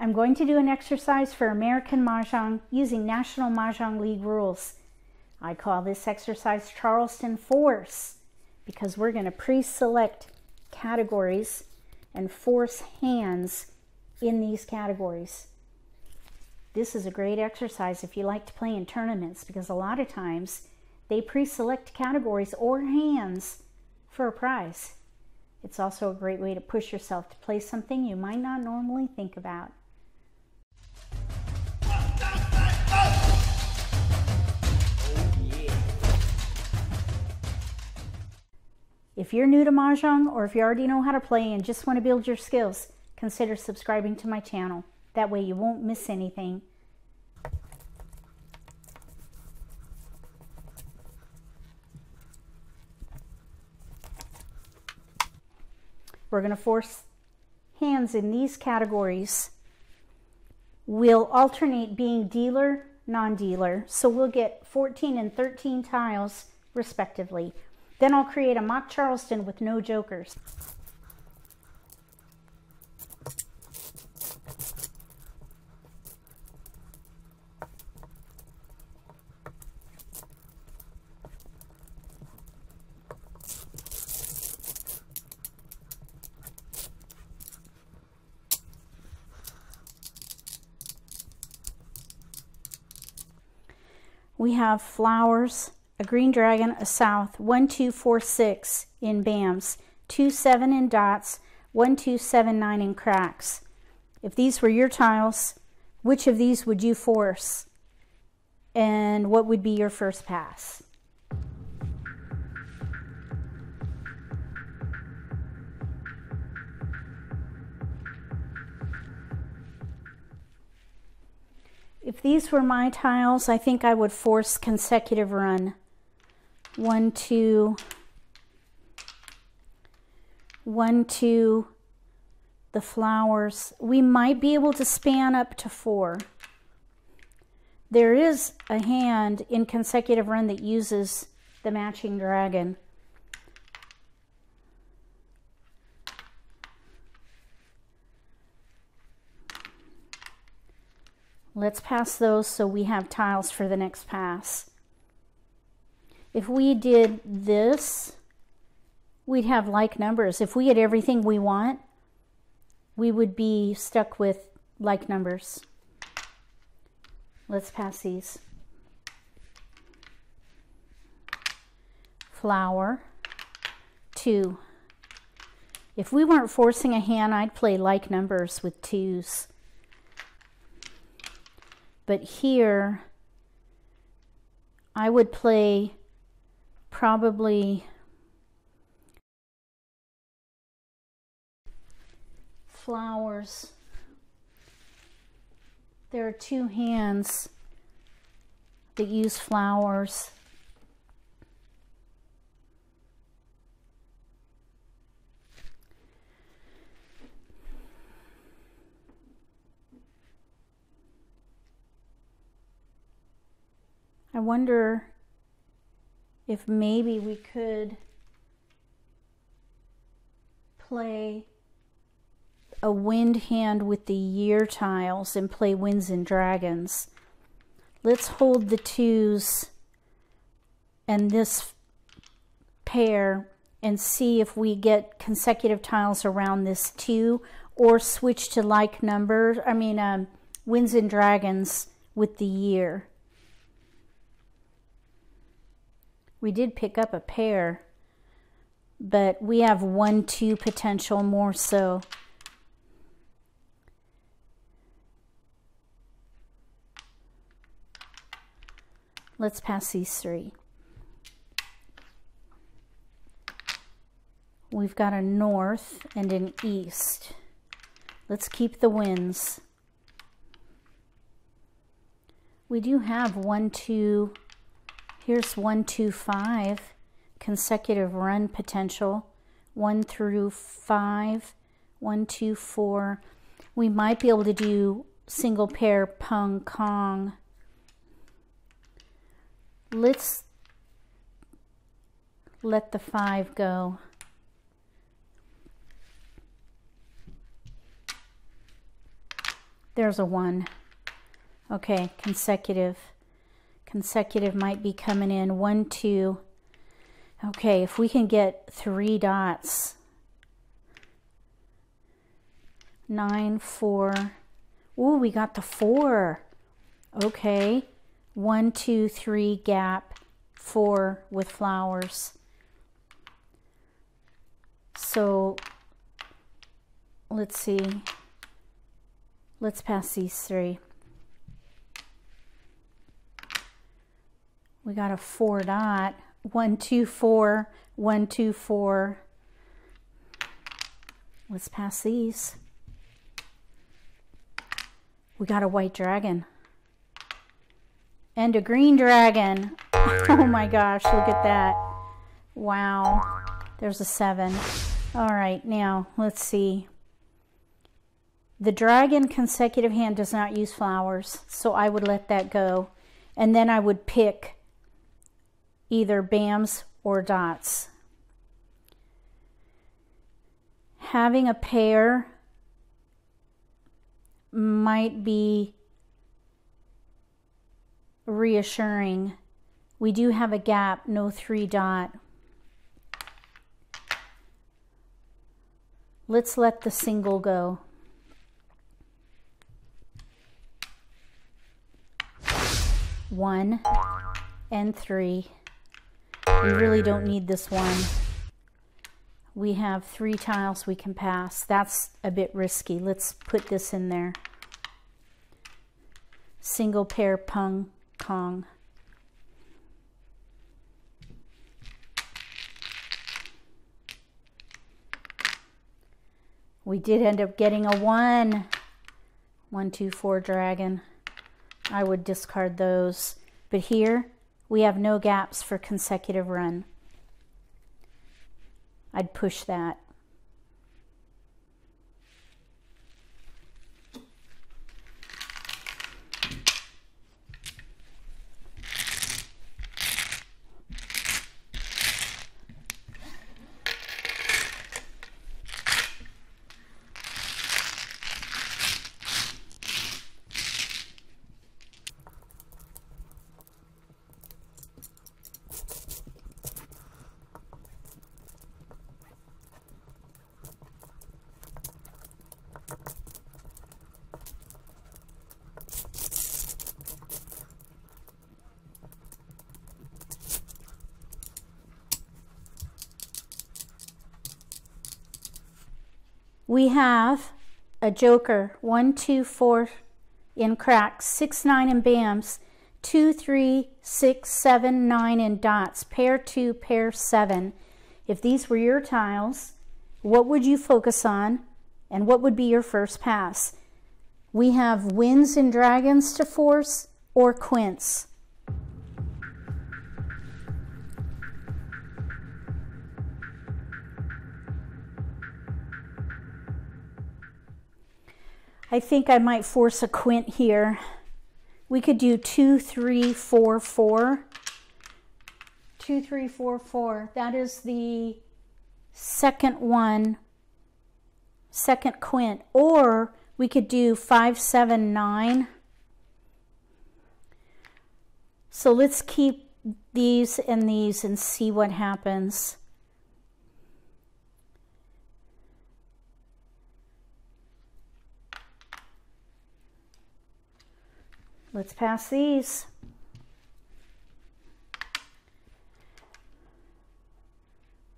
I'm going to do an exercise for American Mahjong using National Mah Jongg League rules. I call this exercise Charleston Force because we're going to pre-select categories and force hands in these categories. This is a great exercise if you like to play in tournaments because a lot of times they pre-select categories or hands for a prize. It's also a great way to push yourself to play something you might not normally think about. If you're new to Mahjong or if you already know how to play and just want to build your skills, consider subscribing to my channel. That way you won't miss anything. We're going to force hands in these categories. We'll alternate being dealer, non-dealer. So we'll get 14 and 13 tiles respectively. Then I'll create a mock Charleston with no jokers. we have flowers, a green dragon, a south, one, two, four, six in BAMs, two, seven in dots, one, two, seven, nine in cracks. If these were your tiles, which of these would you force? And what would be your first pass? If these were my tiles, I think I would force consecutive run. One, two, one, two, the flowers. We might be able to span up to four. There is a hand in consecutive run that uses the matching dragon. Let's pass those so we have tiles for the next pass. If we did this, we'd have like numbers. If we had everything we want, we would be stuck with like numbers. Let's pass these. Flower, two. If we weren't forcing a hand, I'd play like numbers with twos. But here, I would play probably flowers. There are two hands that use flowers. I wonder if maybe we could play a wind hand with the year tiles and play winds and dragons. Let's hold the twos and this pair and see if we get consecutive tiles around this two or switch to like numbers, I mean um, winds and dragons with the year. We did pick up a pair, but we have one, two potential more so. Let's pass these three. We've got a north and an east. Let's keep the winds. We do have one, two, Here's one, two, five, consecutive run potential, one through five, one, two, four. We might be able to do single pair pung kong. Let's let the five go. There's a one. Okay, consecutive. Consecutive might be coming in. One, two. Okay, if we can get three dots. Nine, four. We got the four. Okay. One, two, three, gap, four with flowers. So let's see. Let's pass these three. We got a four dot. One, two, four, one, two, four. Let's pass these. We got a white dragon. And a green dragon. Oh my gosh, look at that. Wow. There's a seven. All right, now let's see. The dragon consecutive hand does not use flowers, so I would let that go. And then I would pick either BAMs or dots. Having a pair might be reassuring. We do have a gap, no three dot. Let's let the single go. One and three. We really don't need this one. We have three tiles we can pass. That's a bit risky. Let's put this in there. Single pair pung kong. We did end up getting a one. One, two, four dragon. I would discard those. But here, we have no gaps for consecutive run. I'd push that. We have a joker, one, two, four in cracks, six, nine in bams, two, three, six, seven, nine in dots, pair two, pair seven. If these were your tiles, what would you focus on and what would be your first pass? We have winds and dragons to force or quints. I think I might force a quint here. We could do two, three, four, four. Two, three, four, four. That is the second one, second quint. Or we could do five, seven, nine. So let's keep these and these and see what happens. Let's pass these.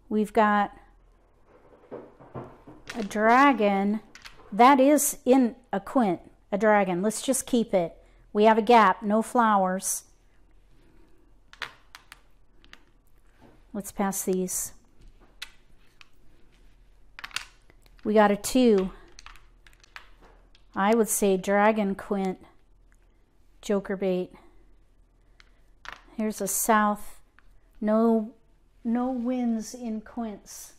We've got a dragon. That is in a quint, a dragon. Let's just keep it. We have a gap, no flowers. Let's pass these. We got a two. I would say dragon quint joker bait. Here's a south, no, no winds in quints.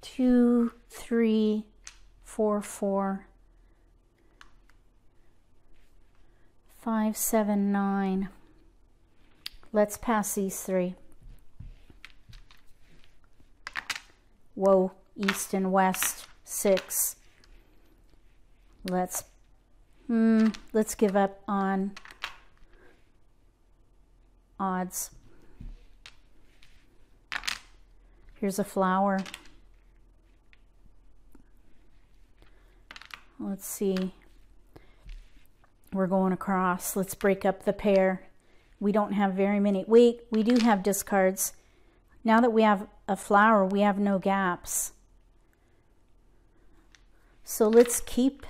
Two, three, four, four, five, seven, nine. Let's pass these three. Whoa, east and west, six. Let's, hmm, let's give up on odds. Here's a flower. Let's see. We're going across. Let's break up the pair. We don't have very many. Wait, we do have discards. Now that we have a flower, we have no gaps. So let's keep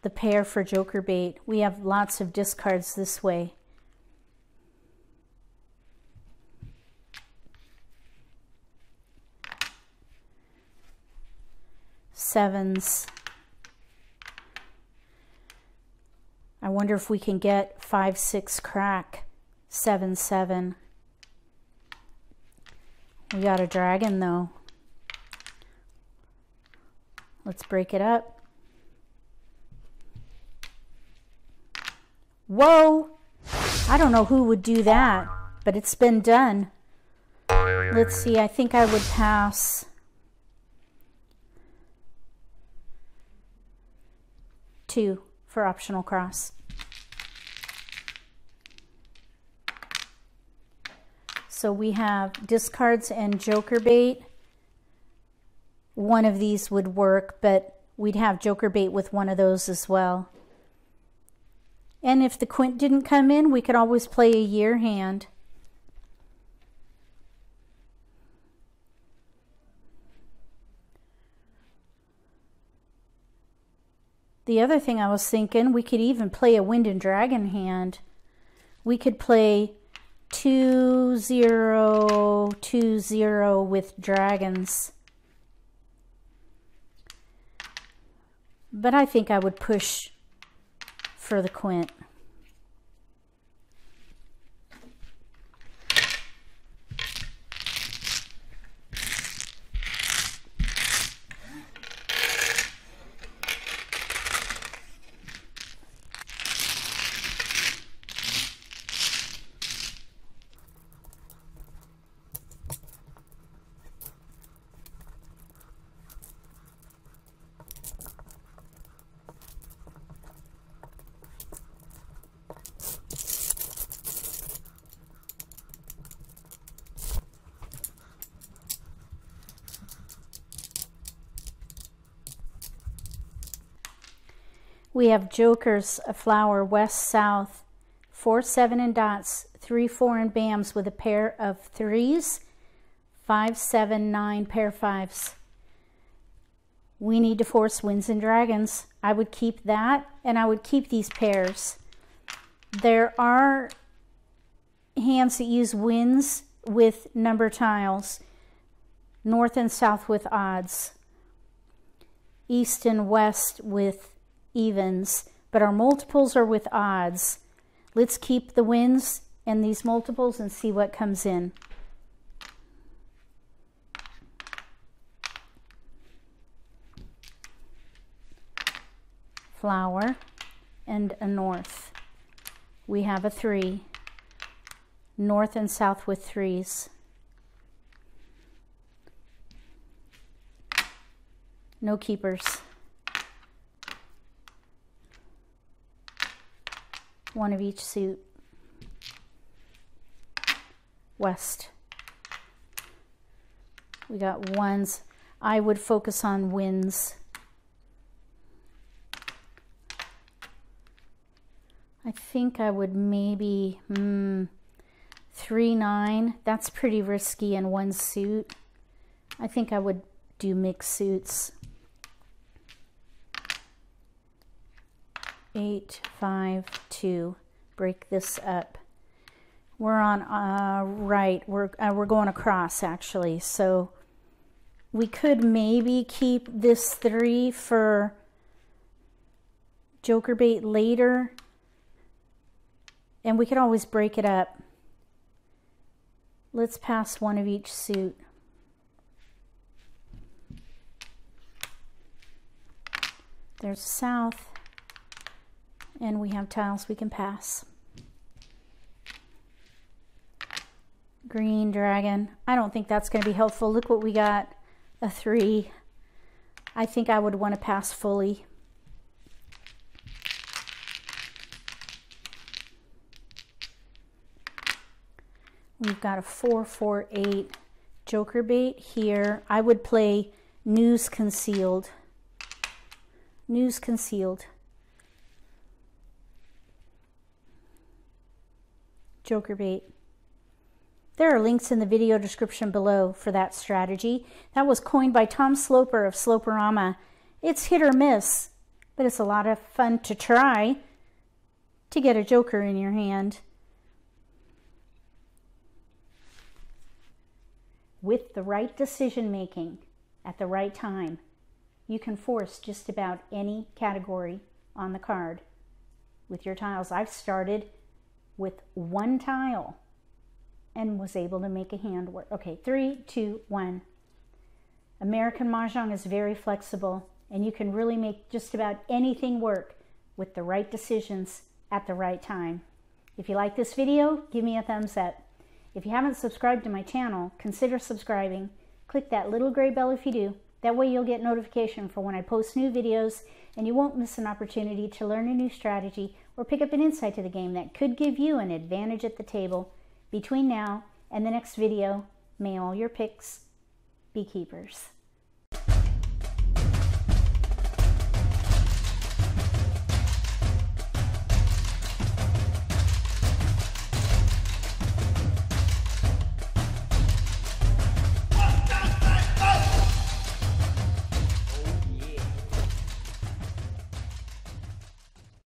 the pair for joker bait. We have lots of discards this way. Sevens. I wonder if we can get 5-6 crack, 7-7. We got a dragon though. Let's break it up. Whoa! I don't know who would do that, but it's been done. Let's see, I think I would pass. Two for optional cross. So we have discards and joker bait. One of these would work, but we'd have joker bait with one of those as well. And if the quint didn't come in, we could always play a year hand. The other thing I was thinking, we could even play a Wind and Dragon hand. We could play 2 0 2 0 with dragons. But I think I would push for the quint. We have jokers, a flower, west, south, four, seven, and dots, three, four, and bams with a pair of threes, five, seven, nine, pair fives. We need to force winds and dragons. I would keep that, and I would keep these pairs. There are hands that use winds with number tiles, north and south with odds, east and west with evens, but our multiples are with odds. Let's keep the winds and these multiples and see what comes in. Flower and a north. We have a three. North and south with threes. No keepers. One of each suit. West. We got ones. I would focus on winds. I think I would maybe, hmm, 3-9. That's pretty risky in one suit. I think I would do mixed suits. Eight, five, two. Break this up. We're on uh, right. We're uh, we're going across actually. So we could maybe keep this three for joker bait later, and we could always break it up. Let's pass one of each suit. There's south and we have tiles we can pass. Green dragon. I don't think that's going to be helpful. Look what we got. a three. I think I would want to pass fully. We've got a four, four, eight joker bait here. I would play news concealed. News concealed. Joker bait. There are links in the video description below for that strategy. That was coined by Tom Sloper of Sloperama. It's hit or miss, but it's a lot of fun to try to get a joker in your hand. With the right decision making at the right time, you can force just about any category on the card with your tiles. I've started with one tile and was able to make a hand work. Okay, three, two, one. American Mahjong is very flexible and you can really make just about anything work with the right decisions at the right time. If you like this video, give me a thumbs up. If you haven't subscribed to my channel, consider subscribing. Click that little gray bell if you do. That way you'll get notification for when I post new videos and you won't miss an opportunity to learn a new strategy or pick up an insight to the game that could give you an advantage at the table. Between now and the next video, may all your picks be keepers.